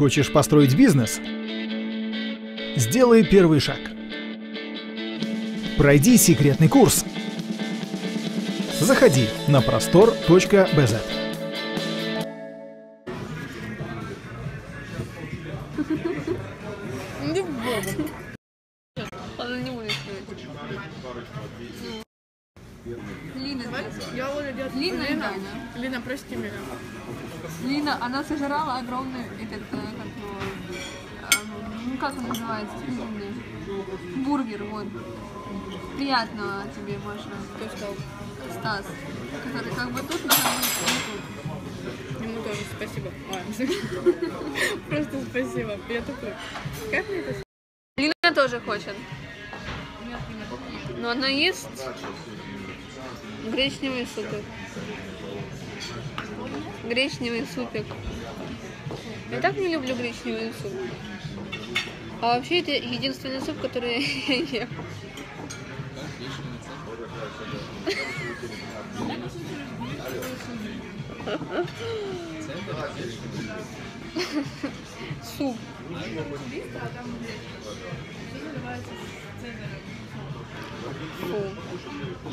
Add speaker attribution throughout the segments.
Speaker 1: Хочешь построить бизнес? Сделай первый шаг. Пройди секретный курс. Заходи на простор.бз.
Speaker 2: Не буду. Она не будет. Лина,
Speaker 3: Я делать.
Speaker 2: Лина
Speaker 3: Лина, прости меня.
Speaker 2: Лина, она сожрала огромный этот, э, как его, э, ну как он называется, мне. бургер, вот. Приятного тебе, Маша.
Speaker 3: Кто сказал?
Speaker 2: Стас, который как бы тут, но как бы тут.
Speaker 3: Ему тоже спасибо. Ладно. Просто спасибо. Я тупой. Как мне это
Speaker 2: Лина тоже хочет. Но она ест гречневый супик. Гречневый супик. Я так не люблю гречневый суп. А вообще это единственный суп, который я ем. Суп.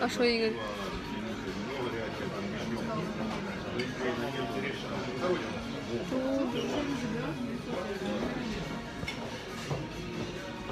Speaker 2: А что, Игорь?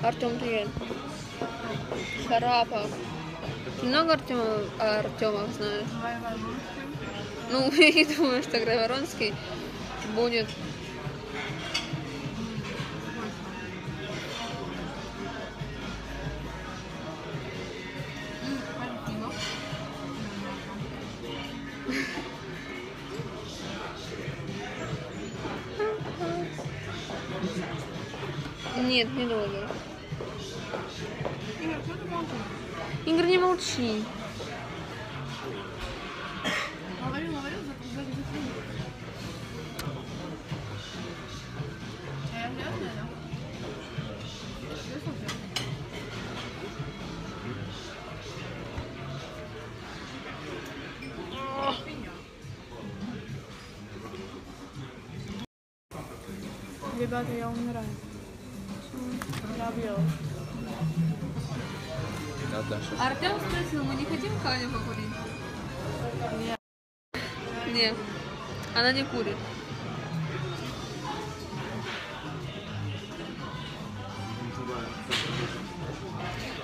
Speaker 2: Артем, привет. Шарапов. Много Артемов, Артемов знаешь? Ну, я думаю, что Грайворонский будет. Нет, не долго. Игорь, не молчи.
Speaker 3: Сзади закрыли. А я грязная, да? Слышал тебя? Ребята, я умираю. Объела.
Speaker 2: Артем спросил, мы не хотим Калю покурить?
Speaker 3: Нет.
Speaker 2: Нет. Она не курит.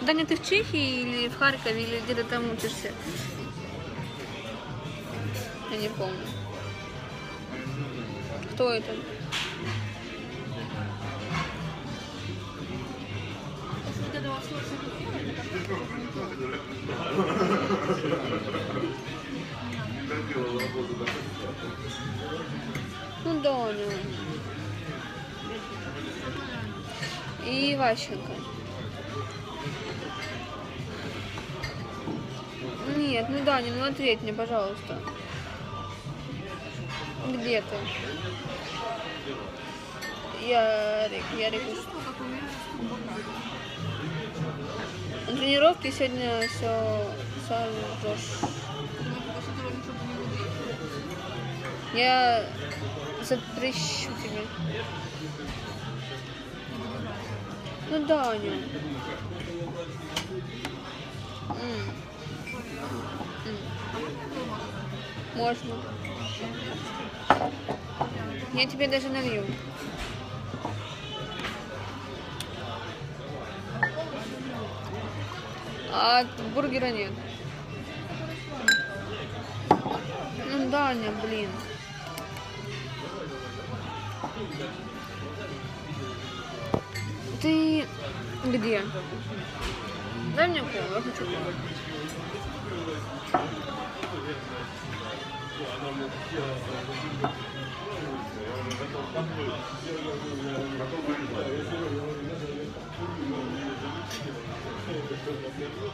Speaker 2: Даня, ты в Чехии или в Харькове, или где-то там учишься? Я не помню. Кто это? Ну, Даня. И Ващенко. Нет, ну Даня, ну ответь мне, пожалуйста. Где ты? Ярик, Ярик. На тренировке сегодня все сожжешь. Я запрещу тебе. Ну, Даня. М. М. Можно. Я тебе даже налью. А бургера нет. Ну, Даня, блин. Ты где? Дай мне колу, я хочу колу.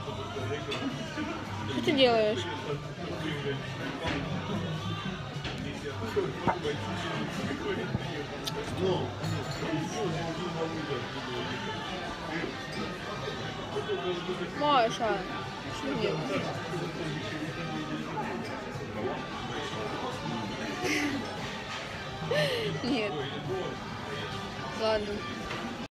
Speaker 2: Что ты делаешь? Маша, что нет? Нет. Ладно.